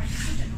Sorry, just